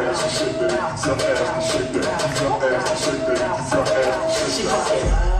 ass and shake that, some ass and shake that, some ass and shake that, some ass and shake that.